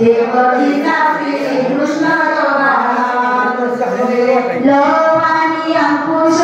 देवकीचा Shri Krishna लोवानी Ankush